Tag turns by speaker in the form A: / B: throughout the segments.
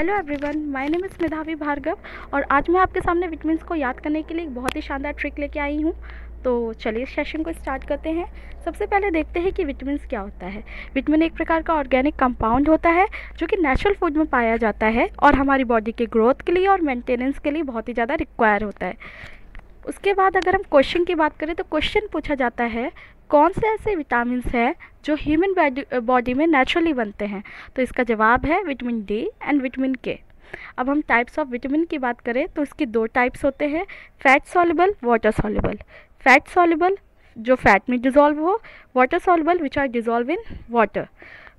A: Hello everyone my name is Medhavi Bhargav और आज मैं आपके सामने विटमिन्स को याद करने के लिए एक बहुत ही शानदार ट्रिक लेके आई हूँ। तो चलिए इस सेशन को स्टार्ट करते हैं। सबसे पहले देखते हैं कि विटमिन्स क्या होता है। विटमिन एक प्रकार का ऑर्गेनिक कंपाउंड होता है, जो कि नेचुरल फ़ूड में पाया जाता है और हमारी बॉडी के ग्रोथ के लिए और मेंटेनेंस के लिए बहुत ही ज़्यादा रिक्वायर होता है। उसके बाद अगर हम क्वेश्चन की बात करें तो क्वेश्चन पूछा जाता है, कौन से ऐसे विटामिन हैं जो ह्यूमन बॉडी में नेचुरली बनते हैं? तो इसका जवाब है विटामिन डी एंड विटामिन के अब हम टाइप्स ऑफ़ विटामिन की बात करें तो इसके दो टाइप्स होते हैं fat soluble water soluble fat soluble जो फैट में डिजोल्व हो water soluble which are dissolve in water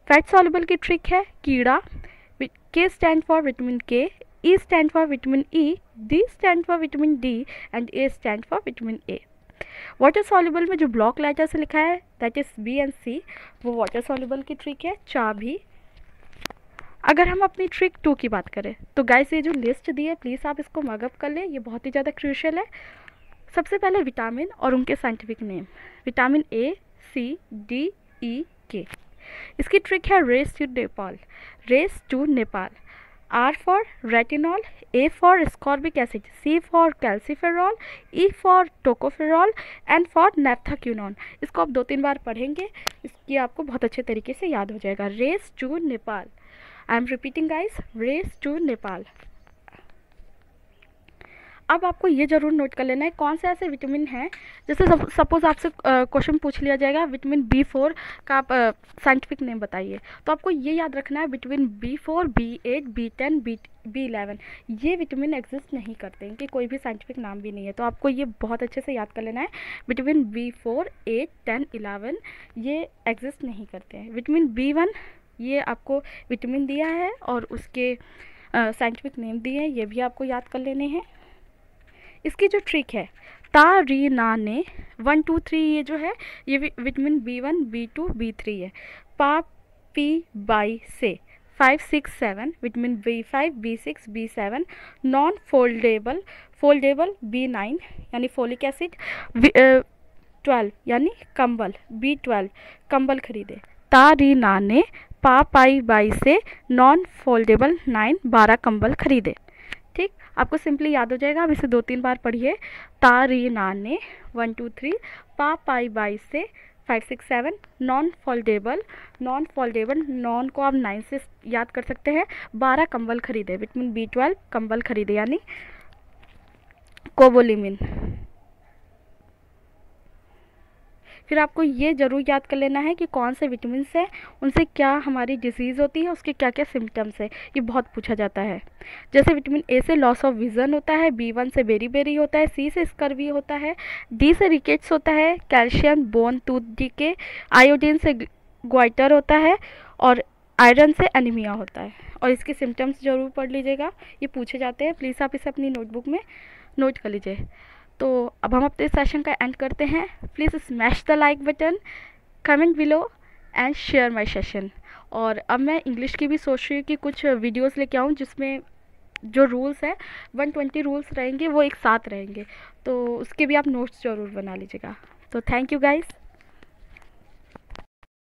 A: fat soluble की ट्रिक है कीड़ा K stand for vitamin K E stand for vitamin E D stand for vitamin D and A stand for vitamin A water soluble में जो block letter से लिखा है that is B and C वो water soluble की trick है, चा भी। अगर हम अपनी ट्रिक टू की बात करें तो गाइस ये जो लिस्ट दी है प्लीज़ आप इसको मगअप कर लें, ये बहुत ही ज़्यादा क्रूशल है। सबसे पहले विटामिन और उनके scientific name vitamin A C D E K इसकी ट्रिक है race to Nepal race to Nepal R for retinol, A for ascorbic acid, C for calciferol, E for tocopherol and for naphthaquinone. इसको आप दो तीन बार पढ़ेंगे इसकी आपको बहुत अच्छे तरीके से याद हो जाएगा race to Nepal I am repeating guys race to Nepal अब आपको ये ज़रूर नोट कर लेना है, कौन से ऐसे विटामिन हैं? जैसे सपोज़ आपसे क्वेश्चन पूछ लिया जाएगा विटामिन बी फोर का आप साइंटिफिक नेम बताइए। तो आपको ये याद रखना है vitamin B four B eight B ten B B eleven ये विटामिन एग्जिस्ट नहीं करते, इनके कोई भी साइंटिफिक नाम भी नहीं है। तो आपको ये बहुत अच्छे से याद कर लेना है vitamin B four eight ten eleven ये एग्जिस्ट नहीं करते हैं। विटामिन बी वन ये आपको विटामिन दिया है और उसके साइंटिफिक नेम दिए हैं, ये भी आपको याद कर लेने हैं। इसकी जो ट्रिक है, ता, री, ना, ने वन टू थ्री ये जो है, ये vitamin B one B two B three है। पा, पी, बाई, से five six seven vitamin B five B six B seven non foldable foldable B nine यानी फोलिक एसिड ट्वेल्व यानी कंबल बी ट्वेल्व कंबल खरीदे। ता, री, ना, ने, पा, पाई, बाई, से नॉन फोल्डेबल नाइन बारह कंबल खरीदे। ठीक? आपको सिंपली याद हो जाएगा, आप इसे दो तीन बार पढ़िए। तारी नाने वन टू थ्री पा, पाई, बाई से five six seven non foldable non foldable non को आप नाइन से याद कर सकते हैं। बारह कंबल खरीदे विटमिन बी ट्वेल्व कंबल खरीदे, यानी कोबोलिमिन फिर आपको ये ज़रूर याद कर लेना है कि कौन से विटामिन हैं, उनसे क्या हमारी डिज़ीज़ होती है, उसके क्या क्या सिम्टम्स है, ये बहुत पूछा जाता है। जैसे विटामिन ए से लॉस ऑफ़ विज़न होता है बी वन से बेरी बेरी होता है सी से स्कर्वी होता है डी से रिकेट्स होता है calcium bone tooth D K iodine से ग्वाइटर होता है और आयरन से एनीमिया होता है। और इसके सिम्टम्स ज़रूर पढ़ लीजिएगा, ये पूछे जाते हैं प्लीज़ आप इसे अपनी नोटबुक में नोट कर लीजिए। तो अब हम अपने सेशन का एंड करते हैं। Please smash the like button comment below and share my session और अब मैं इंग्लिश की भी सोच रही हूँ कि कुछ वीडियोस लेके आऊँ जिसमें जो रूल्स हैं 120 रूल्स रहेंगे, वो एक साथ रहेंगे। तो उसके भी आप नोट्स ज़रूर बना लीजिएगा। तो थैंक यू गाइज़